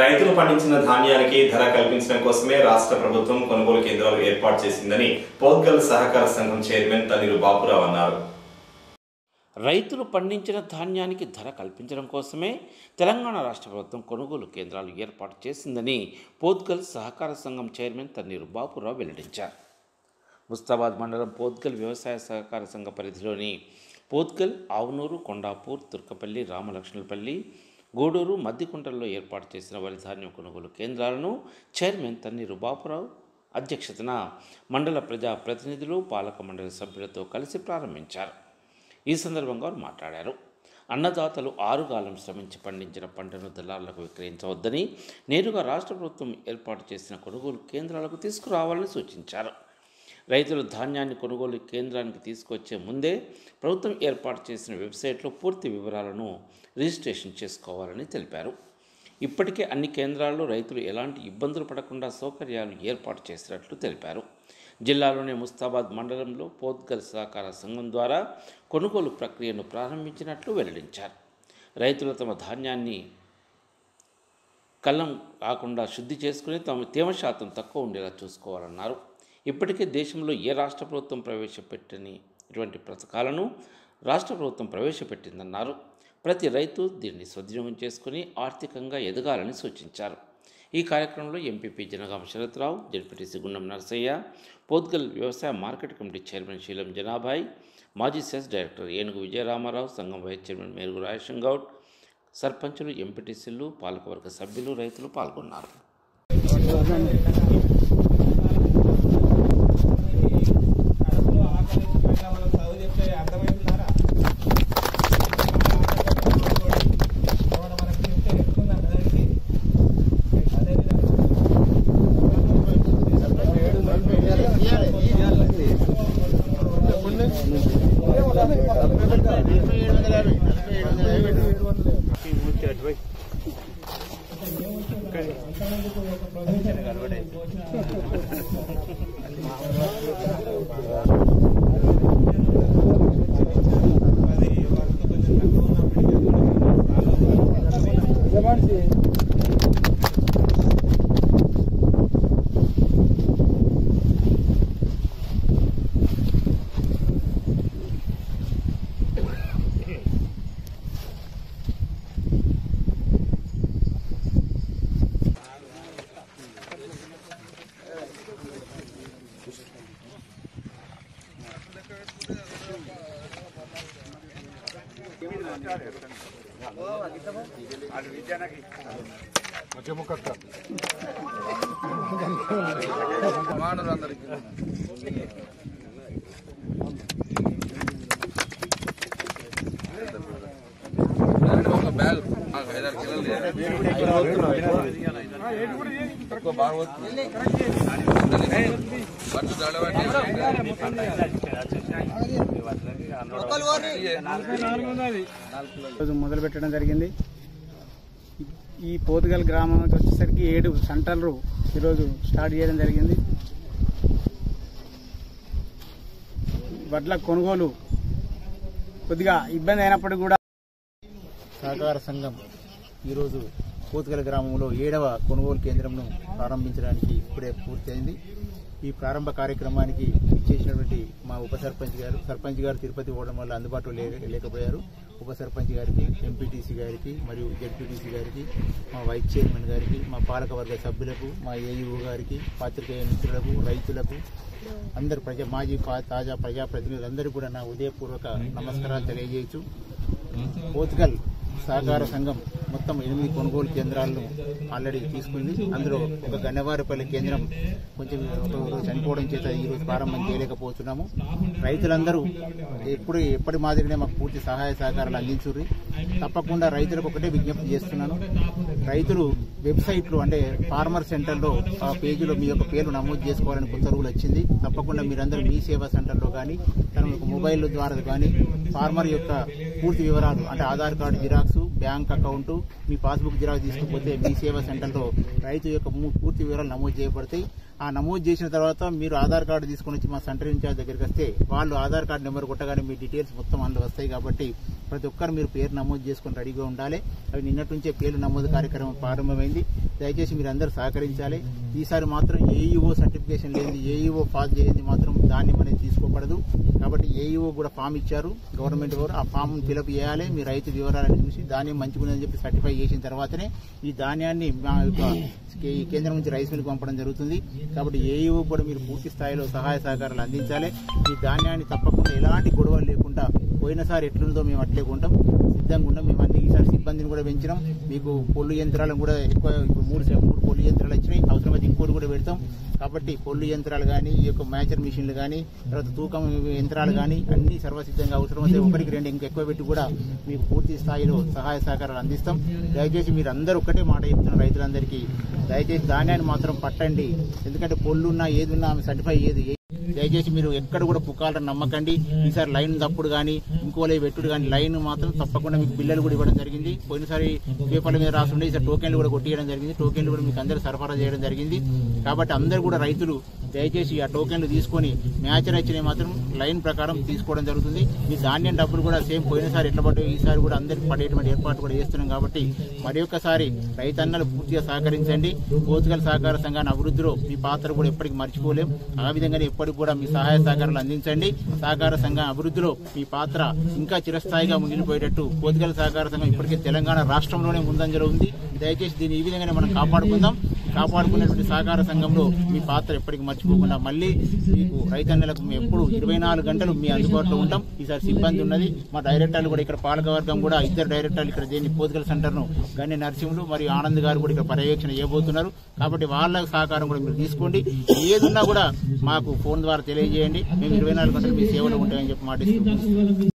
రైతులు పండించిన ధాన్యానికి ధర కల్పించడం కోసమే రాష్ట్ర ప్రభుత్వం కొనుగోలు కేంద్రాలు ఏర్పాటు చేసిందని పోత్గల్ సహకార సంఘం చైర్మన్ తనిరు బాపురావు అన్నారు. రైతులు పండించిన ధాన్యానికి ధర కల్పించడం కోసమే తెలంగాణ రాష్ట్ర ప్రభుత్వం కొనుగోలు కేంద్రాలు ఏర్పాటు చేసిందని పోత్గల్ సహకార సంఘం చైర్మన్ తన్నీరు బాపురావు వెల్లడించారు. ముస్తాబాద్ మండలం పోత్గల్ వ్యవసాయ సహకార సంఘ పరిధిలోని పోత్గల్ ఆవునూరు కొండాపూర్ తుర్కపల్లి రామలక్ష్మణపల్లి గూడూరు మద్దికుంటల్లో ఏర్పాటు చేసిన వరి ధాన్యం కొనుగోలు కేంద్రాలను చైర్మన్ తన్నీరు బాపురావు అధ్యక్షతన మండల ప్రజా ప్రతినిధులు పాలక మండలి సభ్యులతో కలిసి ప్రారంభించారు. ఈ సందర్భంగా వారు మాట్లాడారు. అన్నదాతలు ఆరుగాలం శ్రమించి పండించిన పంటను దళారులకు విక్రయించవద్దని నేరుగా రాష్ట్ర ప్రభుత్వం ఏర్పాటు చేసిన కొనుగోలు కేంద్రాలకు తీసుకురావాలని సూచించారు. రైతులు ధాన్యాన్ని కొనుగోలు కేంద్రానికి తీసుకొచ్చే ముందే ప్రభుత్వం ఏర్పాటు చేసిన వెబ్సైట్లో పూర్తి వివరాలను రిజిస్ట్రేషన్ చేసుకోవాలని తెలిపారు. ఇప్పటికే అన్ని కేంద్రాల్లో రైతులు ఎలాంటి ఇబ్బందులు పడకుండా సౌకర్యాలు ఏర్పాటు చేసినట్లు తెలిపారు. జిల్లాలోని ముస్తాబాద్ మండలంలో పోత్గల్ సహకార సంఘం ద్వారా కొనుగోలు ప్రక్రియను ప్రారంభించినట్లు వెల్లడించారు. రైతులు తమ ధాన్యాన్ని కళ్ళం కాకుండా శుద్ధి చేసుకుని తమ తేమ శాతం తక్కువ ఉండేలా చూసుకోవాలన్నారు. ఇప్పటికే దేశంలో ఏ రాష్ట్ర ప్రభుత్వం ప్రవేశపెట్టని ఇటువంటి పథకాలను రాష్ట్ర ప్రభుత్వం ప్రవేశపెట్టిందన్నారు. ప్రతి రైతు దీన్ని సద్వినియోగం చేసుకుని ఆర్థికంగా ఎదగాలని సూచించారు. ఈ కార్యక్రమంలో ఎంపీపీ జనగామ శరత్రావు జడ్పీటీసీ గుండం నరసయ్య పోద్గల్ వ్యవసాయ market committee chairman Sheelam Janabhai మాజీ సెస్ డైరెక్టర్ ఏనుగు విజయరామారావు సంఘం వైస్ చైర్మన్ మేరుగు రాయశంగౌడ్ సర్పంచులు ఎంపీటీసీలు పాలకవర్గ సభ్యులు రైతులు పాల్గొన్నారు. ఏడు వందల యాభై ఏడు వందల యాభై మానవులందరికీ రోజు మొదలు పెట్టడం జరిగింది. ఈ పోతుగల్ గ్రామానికి వచ్చేసరికి ఏడు సెంటర్లు ఈరోజు స్టార్ట్ చేయడం జరిగింది. వడ్ల కొనుగోలు కొద్దిగా ఇబ్బంది అయినప్పటికీ కూడా సహకార సంఘం ఈరోజు కోతుగల గ్రామంలో ఏడవ కొనుగోలు కేంద్రంను ప్రారంభించడానికి ఇప్పుడే పూర్తయింది. ఈ ప్రారంభ కార్యక్రమానికి ఇచ్చేసినటువంటి మా ఉప సర్పంచ్ గారు సర్పంచ్ గారు తిరుపతి పోవడం వల్ల అందుబాటులో లే- లేకపోయారు. ఉప సర్పంచ్ గారికి ఎంపీటీసీ గారికి మరియు జడ్పీటీసీ గారికి మా వైస్ చైర్మన్ గారికి మా పాలకవర్గ సభ్యులకు మా ఏఈఓ గారికి పాత్రికేయ మిత్రులకు రైతులకు అందరు ప్రజా మాజీ పా- తాజా ప్రజాప్రతినిధులందరూ కూడా నా ఉదయపూర్వక నమస్కారాలు తెలియజేయచ్చు. పోర్చుగల్ సహకార సంఘం మొత్తం ఎనిమిది కొనుగోలు కేంద్రాలను ఆల్రెడీ తీసుకుంది. అందులో ఒక గన్నవారిపల్లి కేంద్రం కొంచెం చనిపోవడం చేత ఈరోజు ప్రారంభం చేయలేకపోతున్నాము. రైతులందరూ ఎప్పుడు ఎప్పటి మాదిరినే మాకు పూర్తి సహాయ సహకారాలు అందించుర్రి. తప్పకుండా రైతులకు ఒకటే విజ్ఞప్తి చేస్తున్నాను. రైతులు వెబ్సైట్లు అంటే ఫార్మర్ సెంటర్లో ఆ పేజీలో మీ యొక్క పేర్లు నమోదు చేసుకోవాలని ఉత్తర్వులు వచ్చింది. తప్పకుండా మీరందరూ మీ సేవా సెంటర్లో కానీ తన యొక్క మొబైల్ ద్వారా కానీ ఫార్మర్ యొక్క పూర్తి వివరాలు అంటే Aadhaar card xerox bank account మీ పాస్బుక్ జిరాక్స్ తీసుకుపోతే మీ సేవా సెంటర్లో రైతు యొక్క పూర్తి వివరాలు నమోదు చేయబడతాయి. ఆ నమోదు చేసిన తర్వాత మీరు ఆధార్ కార్డు తీసుకొని వచ్చి మా సెంటర్ ఇన్ఛార్జ్ దగ్గరికి వస్తే వాళ్ళు ఆధార్ కార్డు నెంబర్ కొట్టగానే మీ డీటెయిల్స్ మొత్తం అందులో వస్తాయి కాబట్టి ప్రతి ఒక్కరు మీరు పేరు నమోదు చేసుకుని రెడీగా ఉండాలి. అవి నిన్నటి నుంచే పేర్లు నమోదు కార్యక్రమం ప్రారంభమైంది. దయచేసి మీరు అందరూ సహకరించాలి. ఈసారి మాత్రం ఏఈఓ సర్టిఫికేషన్ లేని ఏఈఓ పాస్ చేయండి మాత్రం ధాన్యం అనేది తీసుకోకూడదు కాబట్టి ఏఈఓ కూడా ఫామ్ ఇచ్చారు. గవర్నమెంట్ వారు ఆ ఫామ్ ఫిలప్ చేయాలి. మీ రైతు వివరాలను చూసి ధాన్యం మంచిగుందని చెప్పి సర్టిఫై చేసిన తర్వాతనే ఈ ధాన్యాన్ని మా యొక్క కేంద్రం నుంచి రైస్ మిల్క్ పంపడం జరుగుతుంది. కాబట్టి ఏఈఓ కూడా మీరు పూర్తి స్థాయిలో సహాయ సహకారాలు అందించాలి. ఈ ధాన్యాన్ని తప్పకుండా ఎలాంటి గొడవలు లేకుండా పోయినసారి ఎట్లుందో మేము అట్లే సిద్ధంగా ఉన్నాం మేము అన్ని ఈసారి సిబ్బందిని కూడా పెంచినాం. మీకు పొల్లు యంత్రాలను కూడా ఎక్కువ ఇప్పుడు మూడు మూడు పొల్లు యంత్రాలు వచ్చినాయి. అవసరమైతే ఇంకోటి కూడా పెడతాం. కాబట్టి పొల్లు యంత్రాలు కానీ ఈ యొక్క మ్యాచర్ మిషన్లు కానీ తర్వాత తూకం యంత్రాలు కానీ అన్ని సర్వసిద్ధంగా అవసరమైతే ఒకరికి రెండు ఇంకా ఎక్కువ పెట్టి కూడా మీకు పూర్తి స్థాయిలో సహాయ సహకారాలు అందిస్తాం. దయచేసి మీరు అందరూ ఒక్కటే మాట చెప్తున్నారు రైతులందరికీ దయచేసి ధాన్యాన్ని మాత్రం పట్టండి. ఎందుకంటే పొల్లున్నా ఏది ఉన్నా ఆమె సర్టిఫై ఏది దయచేసి మీరు ఎక్కడ కూడా పుకాలను నమ్మకండి. ఈసారి లైన్ తప్పుడు కానీ ఇంకోలే పెట్టుడు కానీ లైన్ మాత్రం తప్పకుండా మీకు బిల్లలు కూడా ఇవ్వడం జరిగింది. పోయినసారి పేపర్ల మీద రాసుండే ఈసారి టోకెన్లు కూడా కొట్టియడం జరిగింది. టోకెన్లు కూడా మీకు అందరూ సరఫరా చేయడం జరిగింది. కాబట్టి అందరూ కూడా రైతులు దయచేసి ఆ టోకెన్లు తీసుకొని మ్యాచర్ వచ్చినవి మాత్రం లైన్ ప్రకారం తీసుకోవడం జరుగుతుంది. ఈ ధాన్యం డబ్బులు కూడా సేమ్ పోయినసారి ఎట్లా పడ్డాయి ఈసారి కూడా అందరికి పడేటువంటి ఏర్పాటు కూడా చేస్తున్నాం కాబట్టి మరి ఒక్కసారి రైతన్నలు పూర్తిగా సహకరించండి. పోతుగల సహకార సంఘాన్ని అభివృద్ధిలో మీ పాత్ర కూడా ఎప్పటికీ మర్చిపోలేం. ఆ విధంగానే ఎప్పటికి కూడా మీ సహాయ సహకారాలు అందించండి. సహకార సంఘం అభివృద్ధిలో మీ పాత్ర ఇంకా చిరస్థాయిగా మిగిలిపోయేటట్టు పోతుగల సహకార సంఘం ఇప్పటికే తెలంగాణ రాష్ట్రంలోనే ముందంజలో ఉంది. దయచేసి దీన్ని ఈ విధంగానే మనం కాపాడుకుందాం. కాపాడుకునేటువంటి సహకార సంఘంలో మీ పాత్ర ఎప్పటికీ మర్చిపోకుండా మళ్ళీ మీకు రైతన్నలకు మేము ఎప్పుడు ఇరవై నాలుగు గంటలు మీ అందుబాటులో ఉంటాం. ఈసారి సిబ్బంది ఉన్నది. మా డైరెక్టర్లు కూడా ఇక్కడ పాలకవర్గం కూడా ఇద్దరు డైరెక్టర్లు ఇక్కడ దేని పోతుగల సెంటర్ను గణ్య నరసింహులు మరియు ఆనంద్ గారు కూడా ఇక్కడ పర్యవేక్షణ చేయబోతున్నారు. కాబట్టి వాళ్ళ సహకారం కూడా మీరు తీసుకోండి. ఏదున్నా కూడా మాకు ఫోన్ ద్వారా తెలియజేయండి. మేము ఇరవై నాలుగు గంటలు మీ సేవలో ఉంటాయని చెప్పి మాటిస్తున్నాం.